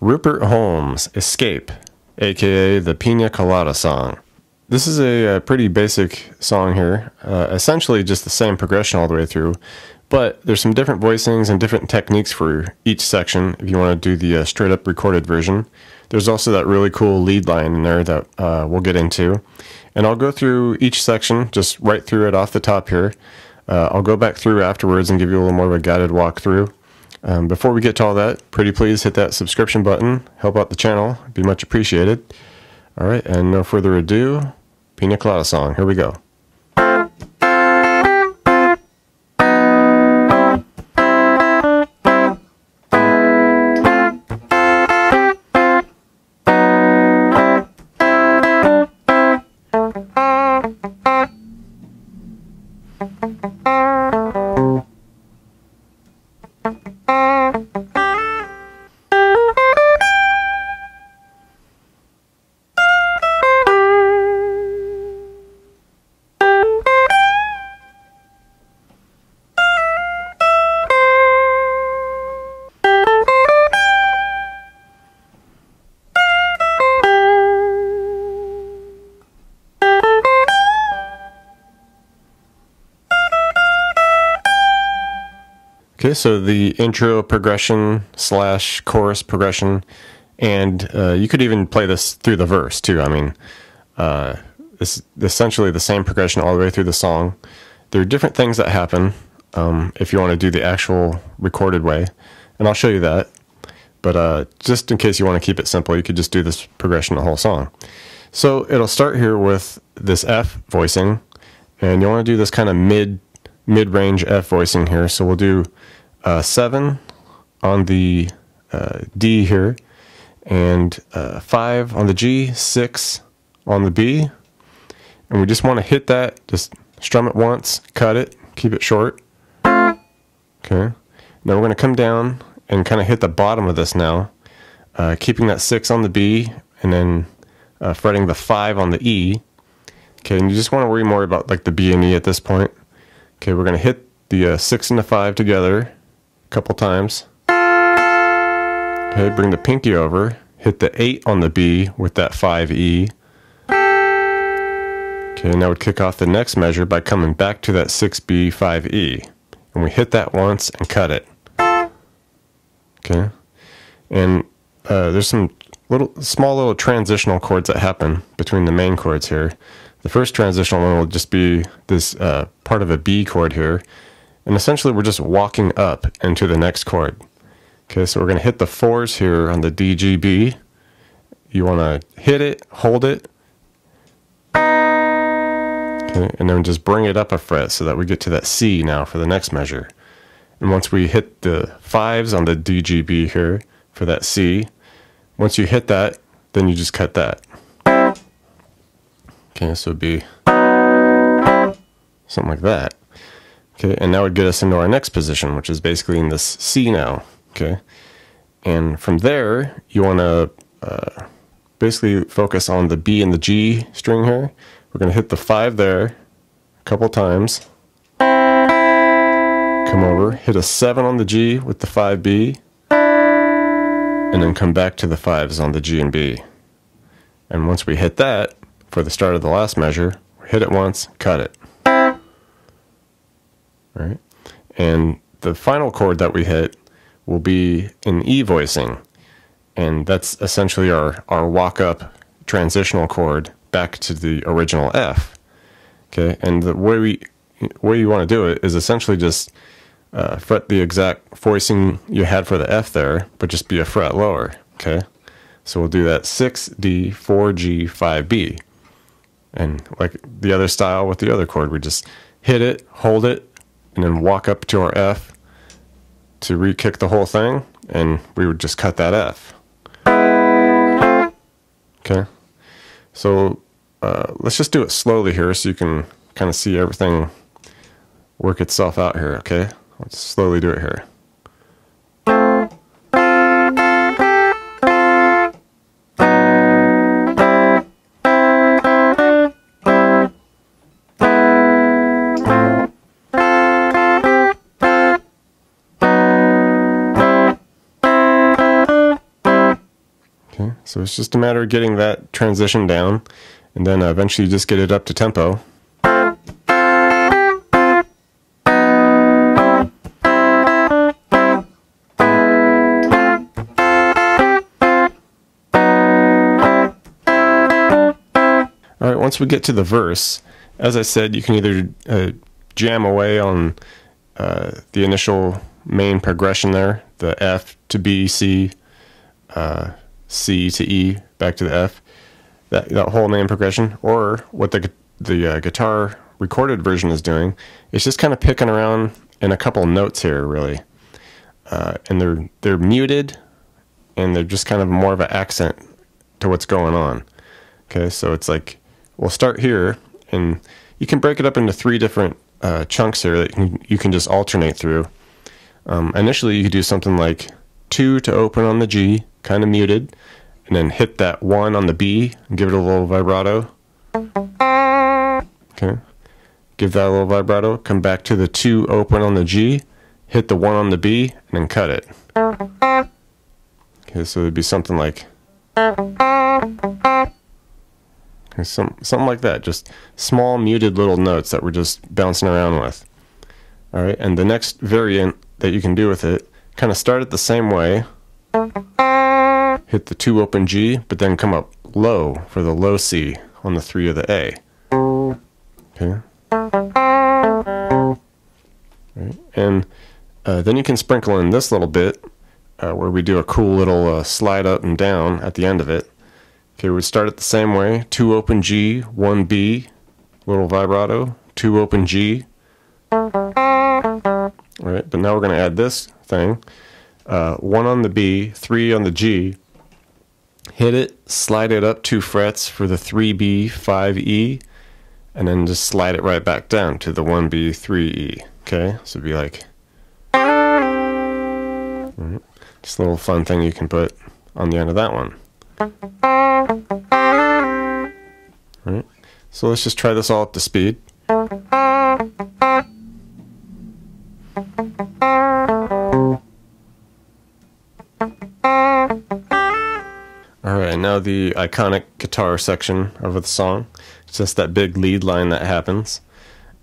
Rupert Holmes, Escape, aka the Pina Colada song. This is a, a pretty basic song here, uh, essentially just the same progression all the way through, but there's some different voicings and different techniques for each section if you want to do the uh, straight up recorded version. There's also that really cool lead line in there that uh, we'll get into. And I'll go through each section, just right through it off the top here. Uh, I'll go back through afterwards and give you a little more of a guided walkthrough. Um, before we get to all that, pretty please hit that subscription button, help out the channel, It'd be much appreciated. All right, and no further ado, Pina Colada song, here we go. Okay, so the intro progression slash chorus progression, and uh, you could even play this through the verse too. I mean, uh, it's essentially the same progression all the way through the song. There are different things that happen um, if you want to do the actual recorded way, and I'll show you that. But uh, just in case you want to keep it simple, you could just do this progression the whole song. So it'll start here with this F voicing, and you want to do this kind of mid mid range F voicing here. So we'll do uh, 7 on the uh, D here, and uh, 5 on the G, 6 on the B. And we just want to hit that, just strum it once, cut it, keep it short. Okay. Now we're going to come down and kind of hit the bottom of this now, uh, keeping that 6 on the B, and then uh, fretting the 5 on the E. Okay, and you just want to worry more about like the B and E at this point. Okay, we're going to hit the uh, 6 and the 5 together, couple times. Okay, bring the pinky over, hit the 8 on the B with that 5E. Okay, now we kick off the next measure by coming back to that 6B, 5E. And we hit that once and cut it. Okay, and uh, there's some little small little transitional chords that happen between the main chords here. The first transitional one will just be this uh, part of a B chord here, and essentially we're just walking up into the next chord. Okay, so we're going to hit the fours here on the D, G, B. You want to hit it, hold it, okay, and then just bring it up a fret so that we get to that C now for the next measure. And once we hit the fives on the D, G, B here for that C, once you hit that, then you just cut that. Okay, so it'd be something like that. Okay, and that would get us into our next position, which is basically in this C now. Okay, and from there, you want to uh, basically focus on the B and the G string here. We're going to hit the 5 there a couple times. Come over, hit a 7 on the G with the 5B, and then come back to the 5s on the G and B. And once we hit that, for the start of the last measure, hit it once, cut it right? And the final chord that we hit will be an E voicing. And that's essentially our, our walk up transitional chord back to the original F. Okay, and the way we way you want to do it is essentially just uh, fret the exact voicing you had for the F there, but just be a fret lower. Okay, so we'll do that 6D, 4G, 5B. And like the other style with the other chord, we just hit it, hold it, and then walk up to our F to re-kick the whole thing, and we would just cut that F. Okay, so uh, let's just do it slowly here so you can kind of see everything work itself out here, okay? Let's slowly do it here. So it's just a matter of getting that transition down, and then uh, eventually just get it up to tempo. All right, once we get to the verse, as I said, you can either uh, jam away on uh, the initial main progression there, the F to B, C, uh, C to E, back to the F, that, that whole main progression, or what the, the uh, guitar recorded version is doing, it's just kind of picking around in a couple notes here, really. Uh, and they're, they're muted, and they're just kind of more of an accent to what's going on. Okay, so it's like we'll start here, and you can break it up into three different uh, chunks here that you can, you can just alternate through. Um, initially, you could do something like two to open on the G, kind of muted, and then hit that one on the B and give it a little vibrato. Okay, give that a little vibrato. Come back to the two open on the G, hit the one on the B, and then cut it. Okay, so it'd be something like. Some, something like that. Just small muted little notes that we're just bouncing around with. All right, and the next variant that you can do with it, kind of start it the same way. Hit the two open G, but then come up low for the low C on the three of the A. Okay. Right. And uh, then you can sprinkle in this little bit uh, where we do a cool little uh, slide up and down at the end of it. Okay, we start it the same way. Two open G, one B, little vibrato, two open G. All right, but now we're going to add this thing. Uh, one on the B, three on the G. Hit it, slide it up two frets for the 3B, 5E, and then just slide it right back down to the 1B, 3E. Okay, so it'd be like. Right. Just a little fun thing you can put on the end of that one. Right. So let's just try this all up to speed. Alright, now the iconic guitar section of the song. It's just that big lead line that happens.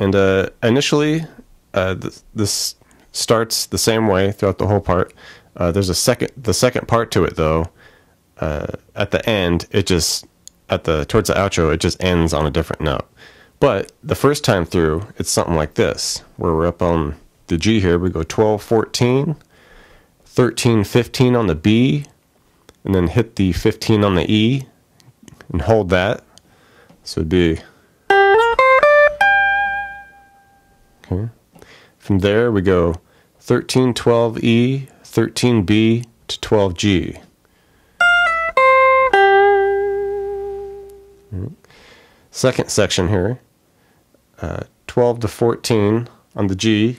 And uh, initially, uh, th this starts the same way throughout the whole part. Uh, there's a second, the second part to it though. Uh, at the end, it just at the towards the outro, it just ends on a different note. But the first time through, it's something like this, where we're up on the G here. We go 12, 14, 13, 15 on the B, and then hit the 15 on the E, and hold that. So it'd be okay. From there, we go 13, 12 E, 13 B to 12 G. Second section here, uh, 12 to 14 on the G,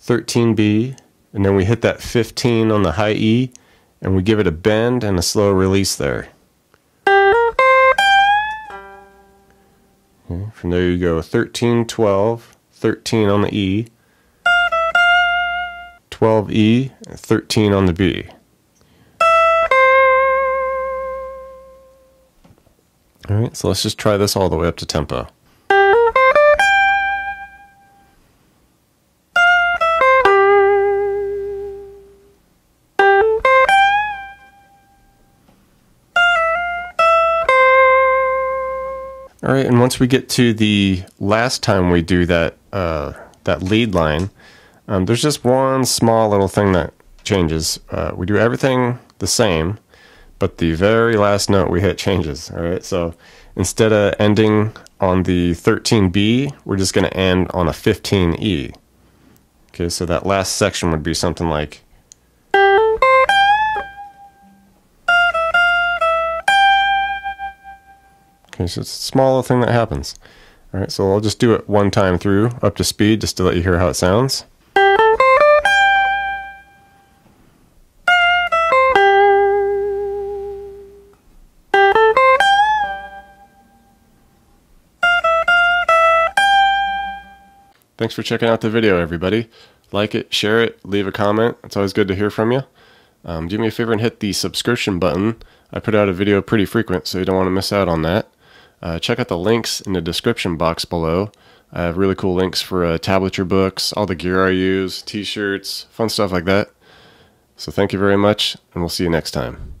13B, and then we hit that 15 on the high E, and we give it a bend and a slow release there. Okay, from there you go 13, 12, 13 on the E, 12E, and 13 on the B. Alright, so let's just try this all the way up to tempo. And once we get to the last time we do that uh, that lead line, um, there's just one small little thing that changes. Uh, we do everything the same, but the very last note we hit changes. All right, so instead of ending on the 13B, we're just going to end on a 15E. Okay, so that last section would be something like. It's a small little thing that happens. All right, so I'll just do it one time through up to speed just to let you hear how it sounds. Thanks for checking out the video, everybody. Like it, share it, leave a comment. It's always good to hear from you. Um, do me a favor and hit the subscription button I put out a video pretty frequent, so you don't want to miss out on that. Uh, check out the links in the description box below. I have really cool links for uh, tablature books, all the gear I use, t shirts, fun stuff like that. So thank you very much, and we'll see you next time.